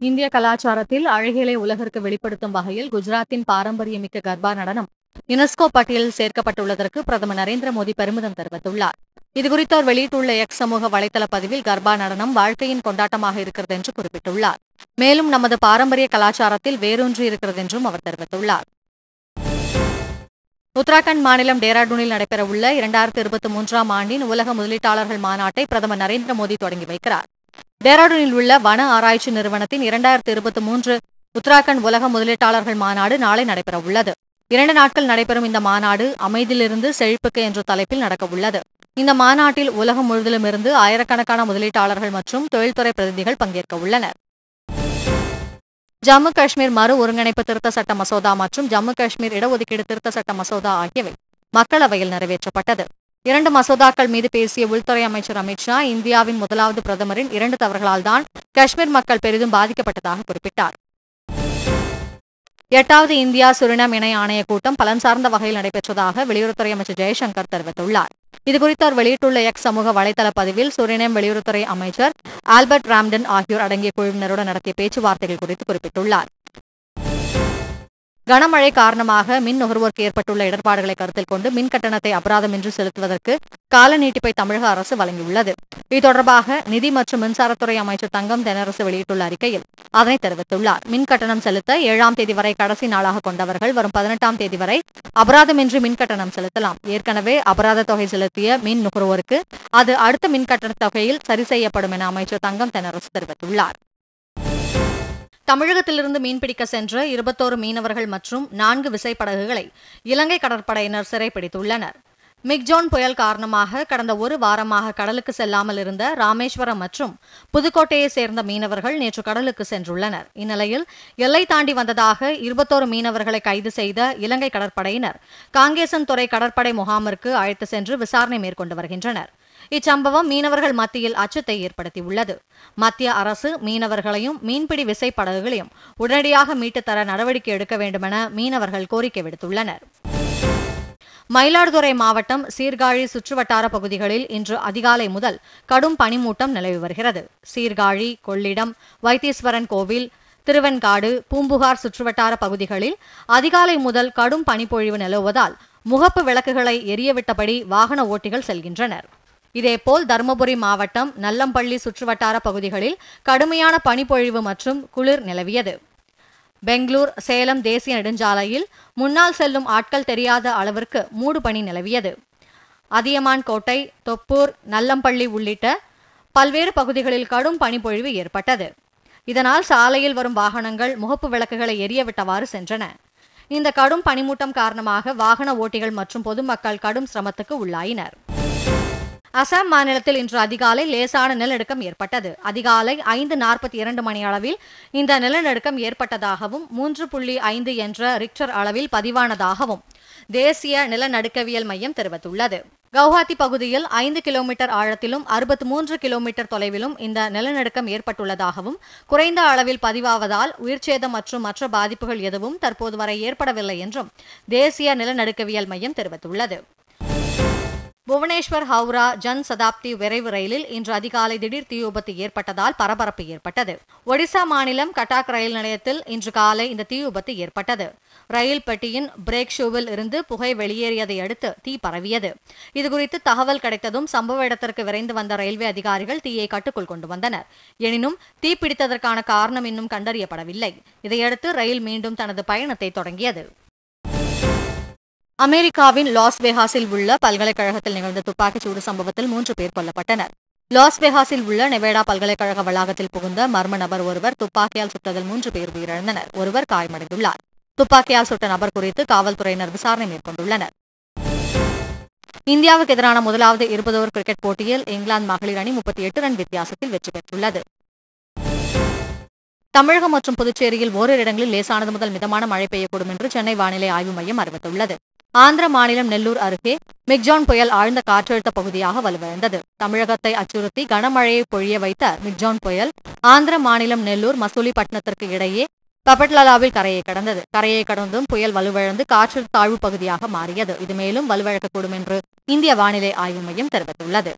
இந்திய கலாச்சாரத்தில் அழகியலை உலகிற்கு வெளிப்படுத்தும் வகையில் குஜராத்தின் பாரம்பரியமிக்க கர்பா நடனம் யுனெஸ்கோ பட்டியலில் சேர்க்கப்பட்டுள்ளதற்கு பிரதமர் நரேந்திர மோடி பெருமிதம் தெரிவித்துள்ளார். இதுகுறித்து அவர் வெளியிட்டுள்ள எக்ஸ் சமூக வலைதள பதிவில் கர்பா நடனம் வாழ்க்கையின் கொண்டாட்டமாக இருக்கிறது என்று குறிப்பிட்டுள்ளார். மேலும் நமது பாரம்பரிய கலாச்சாரத்தில் வேரூன்றி இருக்கிறது என்றும் அவர் தெரிவித்துள்ளார். உத்தராகண்ட் மாநிலம் டேராடூனில் நடைபெறவுள்ள இரண்டாயிரத்தி இருபத்தி மூன்றாம் ஆண்டின் உலக முதலீட்டாளர்கள் மாநாட்டை பிரதமர் நரேந்திர மோடி தொடங்கி வைக்கிறார். டேராடூனில் உள்ள வன ஆராய்ச்சி நிறுவனத்தின் இரண்டாயிரத்தி இருபத்தி மூன்று உத்தராகண்ட் உலக முதலீட்டாளர்கள் மாநாடு நாளை நடைபெறவுள்ளது. இரண்டு நாட்கள் நடைபெறும் இந்த மாநாடு அமைதியிலிருந்து செழிப்புக்கு என்ற தலைப்பில் நடக்கவுள்ளது. இந்த மாநாட்டில் உலகம் முழுவதிலுமிருந்து ஆயிரக்கணக்கான முதலீட்டாளர்கள் மற்றும் தொழில்துறை பிரதிநிதிகள் பங்கேற்க உள்ளனர். ஜம்மு காஷ்மீர் மறு ஒருங்கிணைப்பு திருத்த சட்ட மசோதா மற்றும் ஜம்மு காஷ்மீர் இடஒதுக்கீடு திருத்த சட்ட மசோதா ஆகியவை மக்களவையில் நிறைவேற்றப்பட்டது. இரண்டு மசோதாக்கள் மீது பேசிய உள்துறை அமைச்சர் அமித்ஷா இந்தியாவின் முதலாவது பிரதமரின் இரண்டு தவறுகளால் தான் காஷ்மீர் மக்கள் பெரிதும் பாதிக்கப்பட்டதாக குறிப்பிட்டார். எட்டாவது இந்தியா சுரினம் இணை ஆணைய கூட்டம் பலன் சார்ந்த வகையில் நடைபெற்றதாக வெளியுறவுத்துறை அமைச்சர் ஜெய்சங்கர் தெரிவித்துள்ளார். இதுகுறித்து அவர் வெளியிட்டுள்ள எக்ஸ் சமூக வலைதள பதிவில் சுரினம் வெளியுறவுத்துறை அமைச்சர் ஆல்பர்ட் ராம்டன் ஆகியோர் அடங்கிய குழுவினருடன் நடத்திய பேச்சுவார்த்தைகள் குறித்து குறிப்பிட்டுள்ளார். கனமழை காரணமாக மின் நுகர்வோருக்கு ஏற்பட்டுள்ள இடர்பாடுகளை கருத்தில் கொண்டு மின் கட்டணத்தை அபராதம் என்று செலுத்துவதற்கு கால நீட்டிப்பை தமிழக அரசு வழங்கியுள்ளது. இது தொடர்பாக நிதி மற்றும் மின்சாரத்துறை அமைச்சர் தங்கம் தென்னரசு வெளியிட்டுள்ள அறிக்கையில் அதனை தெரிவித்துள்ளார். மின் கட்டணம் செலுத்த ஏழாம் தேதி வரை கடைசி நாளாக கொண்டவர்கள் வரும் பதினெட்டாம் தேதி வரை அபராதமின்றி மின் கட்டணம் செலுத்தலாம். ஏற்கனவே அபராத தொகை செலுத்திய மின் நுகர்வோருக்கு அது அடுத்த மின் கட்டண தொகையில் சரி செய்யப்படும் என அமைச்சர் தங்கம் தென்னரசு தெரிவித்துள்ளார். தமிழகத்திலிருந்து மீன்பிடிக்க சென்ற இருபத்தோரு மீனவர்கள் மற்றும் நான்கு விசைப்படகுகளை இலங்கை கடற்படையினர் சிறைப்பிடித்துள்ளனர். மிக்ஜோன் புயல் காரணமாக கடந்த ஒரு வாரமாக கடலுக்கு செல்லாமல் இருந்த ராமேஸ்வரம் மற்றும் புதுக்கோட்டையை சேர்ந்த மீனவர்கள் நேற்று கடலுக்கு சென்றுள்ளனர். இந்நிலையில் எல்லை தாண்டி வந்ததாக இருபத்தோரு மீனவர்களை கைது செய்த இலங்கை கடற்படையினர் காங்கேசன்துறை கடற்படை முகாமிற்கு அழைத்து சென்று விசாரணை மேற்கொண்டு வருகின்றனர். இச்சம்பவம் மீனவர்கள் மத்தியில் அச்சத்தை ஏற்படுத்தியுள்ளது. மத்திய அரசு மீனவர்களையும் மீன்பிடி விசைப்படகுகளையும் உடனடியாக மீட்டுத்தர நடவடிக்கை எடுக்க வேண்டுமென மீனவர்கள் கோரிக்கை விடுத்துள்ளனர். மயிலாடுதுறை மாவட்டம் சீர்காழி சுற்றுவட்டார பகுதிகளில் இன்று அதிகாலை முதல் கடும் பனிமூட்டம் நிலவி வருகிறது. சீர்காழி கொள்ளிடம் வைத்தீஸ்வரன் கோவில் திருவெண்காடு பூம்புகார் சுற்றுவட்டார பகுதிகளில் அதிகாலை முதல் கடும் பனிப்பொழிவு நிலவுவதால் முகப்பு விளக்குகளை எரியவிட்டபடி வாகன ஓட்டிகள் செல்கின்றனர். இதேபோல் தருமபுரி மாவட்டம் நல்லம்பள்ளி சுற்றுவட்டார பகுதிகளில் கடுமையான பனிப்பொழிவு மற்றும் குளிர் நிலவியது. பெங்களூர் சேலம் தேசிய நெடுஞ்சாலையில் முன்னால் செல்லும் ஆட்கள் தெரியாத அளவிற்கு மூடு பணி நிலவியது. அதியமான் கோட்டை தொப்பூர் நல்லம்பள்ளி உள்ளிட்ட பல்வேறு பகுதிகளில் கடும் பனிப்பொழிவு ஏற்பட்டது. இதனால் சாலையில் வரும் வாகனங்கள் முகப்பு விளக்குகளை எரியவிட்டவாறு சென்றன. இந்த கடும் பனிமூட்டம் காரணமாக வாகன ஓட்டிகள் மற்றும் பொதுமக்கள் கடும் சிரமத்துக்கு உள்ளாயினர். அசாம் மாநிலத்தில் இன்று அதிகாலை லேசான நிலநடுக்கம் ஏற்பட்டது. அதிகாலை ஐந்து நாற்பத்தி இரண்டு மணி அளவில் இந்த நிலநடுக்கம் ஏற்பட்டதாகவும் மூன்று புள்ளி ஐந்து என்ற ரிக்டர் அளவில் பதிவானதாகவும் தேசிய நிலநடுக்கவியல் மையம் தெரிவித்துள்ளது. கவுஹாத்தி பகுதியில் ஐந்து கிலோமீட்டர் ஆழத்திலும் அறுபத்தி மூன்று கிலோமீட்டர் தொலைவிலும் இந்த நிலநடுக்கம் ஏற்பட்டுள்ளதாகவும் குறைந்த அளவில் பதிவாவதால் உயிர்ச்சேதம் மற்றும் மற்ற பாதிப்புகள் எதுவும் தற்போது வரை ஏற்படவில்லை என்றும் தேசிய நிலநடுக்கவியல் மையம் தெரிவித்துள்ளது. புவனேஸ்வர் ஹவுரா ஜன் சதாப்தி விரைவு ரயிலில் இன்று அதிகாலை திடீர் தீ விபத்து ஏற்பட்டதால் பரபரப்பு ஏற்பட்டது. ஒடிசா மாநிலம் கட்டாக் ரயில் நிலையத்தில் இன்று காலை இந்த தீ விபத்து ஏற்பட்டது. ரயில் பெட்டியின் பிரேக் ஷூவில் இருந்து புகை வெளியேறியதை அடுத்து தீ பரவியது. இதுகுறித்து தகவல் கிடைத்ததும் சம்பவ இடத்திற்கு விரைந்து வந்த ரயில்வே அதிகாரிகள் தீயை கட்டுக்குள் கொண்டு வந்தனர். எனினும் தீ பிடித்ததற்கான காரணம் இன்னும் கண்டறியப்படவில்லை. இதையடுத்து ரயில் மீண்டும் தனது பயணத்தை தொடங்கியது. அமெரிக்காவின் லாஸ் வெகாஸில் உள்ள பல்கலைக்கழகத்தில் நிகழ்ந்த துப்பாக்கிச்சூடு சம்பவத்தில் மூன்று பேர் கொல்லப்பட்டனர். லாஸ் வெகாஸில் உள்ள நெவேடா பல்கலைக்கழக வளாகத்தில் புகுந்த மர்ம நபர் ஒருவர் துப்பாக்கியால் சுட்டதில் மூன்று பேர் உயிரிழந்தனர். ஒருவர் காயமடைந்துள்ளார். துப்பாக்கியால் சுட்ட நபர் குறித்து காவல்துறையினர் விசாரணை மேற்கொண்டுள்ளனர். இந்தியாவுக்கு எதிரான முதலாவது இருபது ஓவர் கிரிக்கெட் போட்டியில் இங்கிலாந்து மகளிர் அணி முப்பத்தி எட்டு ரன் வித்தியாசத்தில் வெற்றி பெற்றுள்ளது. தமிழகம் மற்றும் புதுச்சேரியில் ஓரிரு இடங்களில் லேசானது முதல் மிதமான மழை பெய்யக்கூடும் என்று சென்னை வானிலை ஆய்வு மையம் அறிவித்துள்ளது. ஆந்திர மாநிலம் நெல்லூர் அருகே மிக்ஜான் புயல் ஆழ்ந்த காற்றழுத்த பகுதியாக வலுவிழந்தது. தமிழகத்தை அச்சுறுத்தி கனமழையை பொழிய வைத்த மிக்ஜான் புயல் ஆந்திர மாநிலம் நெல்லூர் மசூலிப்பட்டினத்திற்கு இடையே பபட்லாலாவில் கரையை கடந்தது. கரையை கடந்தும் புயல் வலுவிழந்து காற்று தாழ்வு பகுதியாக மாறியது. இது மேலும் வலுவிழக்கக்கூடும் என்று இந்திய வானிலை ஆய்வு மையம் தெரிவித்துள்ளது.